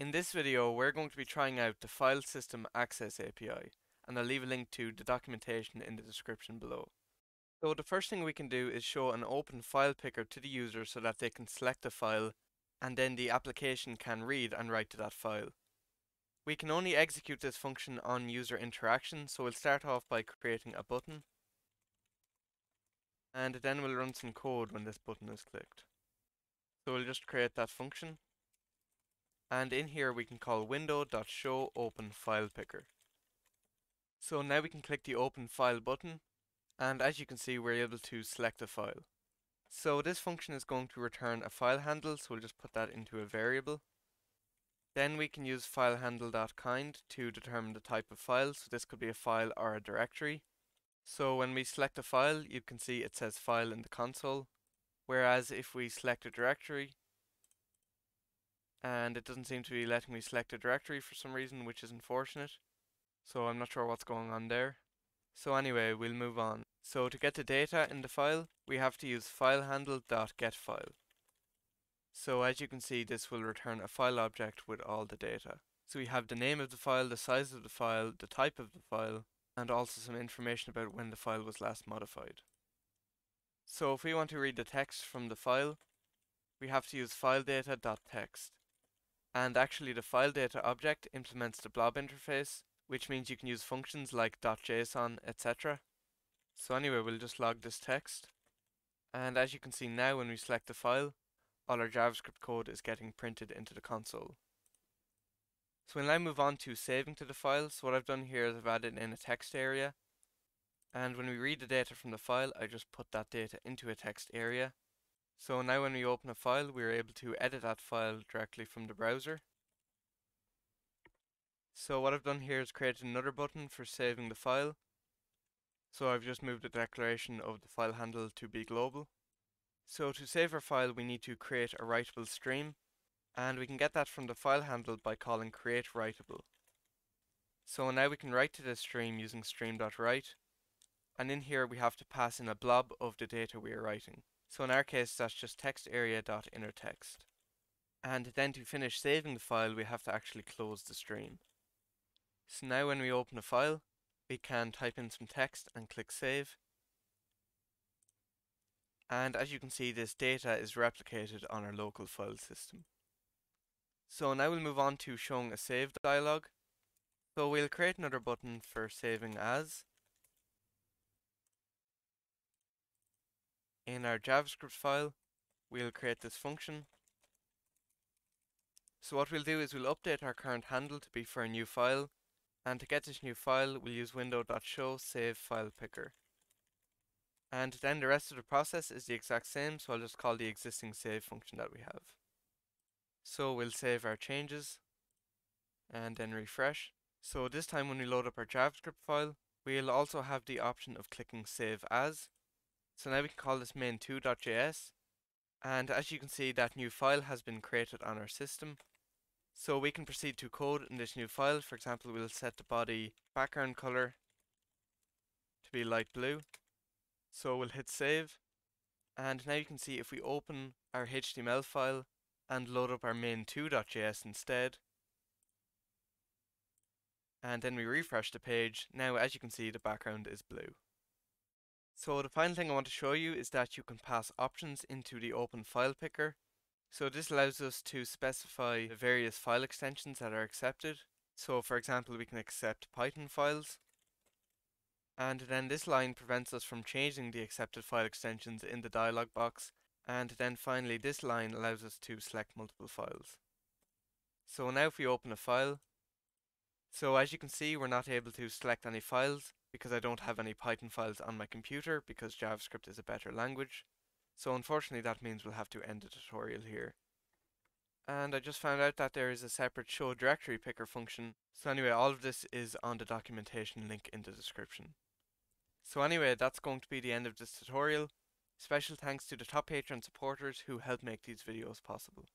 In this video, we're going to be trying out the File System Access API, and I'll leave a link to the documentation in the description below. So the first thing we can do is show an open file picker to the user so that they can select a file, and then the application can read and write to that file. We can only execute this function on user interaction, so we'll start off by creating a button, and then we'll run some code when this button is clicked. So we'll just create that function, and in here we can call window.show open file picker. So now we can click the open file button and as you can see we're able to select a file. So this function is going to return a file handle so we'll just put that into a variable. Then we can use filehandle.kind to determine the type of file so this could be a file or a directory. So when we select a file you can see it says file in the console whereas if we select a directory and it doesn't seem to be letting me select a directory for some reason, which is unfortunate. So I'm not sure what's going on there. So anyway, we'll move on. So to get the data in the file, we have to use filehandle.getFile. So as you can see, this will return a file object with all the data. So we have the name of the file, the size of the file, the type of the file, and also some information about when the file was last modified. So if we want to read the text from the file, we have to use filedata.text. And actually the file data object implements the blob interface, which means you can use functions like .json, etc. So anyway, we'll just log this text. And as you can see now when we select the file, all our JavaScript code is getting printed into the console. So we'll now move on to saving to the file. So what I've done here is I've added in a text area. And when we read the data from the file, I just put that data into a text area. So now when we open a file, we're able to edit that file directly from the browser. So what I've done here is created another button for saving the file. So I've just moved the declaration of the file handle to be global. So to save our file, we need to create a writable stream, and we can get that from the file handle by calling create writable. So now we can write to this stream using stream.write, and in here we have to pass in a blob of the data we are writing. So in our case, that's just text area dot inner text. And then to finish saving the file, we have to actually close the stream. So now when we open a file, we can type in some text and click save. And as you can see, this data is replicated on our local file system. So now we'll move on to showing a save dialog. So we'll create another button for saving as. In our JavaScript file, we'll create this function. So what we'll do is we'll update our current handle to be for a new file, and to get this new file, we'll use window.show save file picker. And then the rest of the process is the exact same, so I'll just call the existing save function that we have. So we'll save our changes, and then refresh. So this time when we load up our JavaScript file, we'll also have the option of clicking save as, so now we can call this main2.js. And as you can see, that new file has been created on our system. So we can proceed to code in this new file. For example, we'll set the body background color to be light blue. So we'll hit save. And now you can see if we open our HTML file and load up our main2.js instead, and then we refresh the page, now as you can see the background is blue. So the final thing I want to show you is that you can pass options into the open file picker. So this allows us to specify the various file extensions that are accepted. So for example, we can accept Python files. And then this line prevents us from changing the accepted file extensions in the dialog box. And then finally, this line allows us to select multiple files. So now if we open a file, so as you can see, we're not able to select any files because I don't have any Python files on my computer because JavaScript is a better language. So unfortunately that means we'll have to end the tutorial here. And I just found out that there is a separate show directory picker function. So anyway, all of this is on the documentation link in the description. So anyway, that's going to be the end of this tutorial. Special thanks to the top Patreon supporters who help make these videos possible.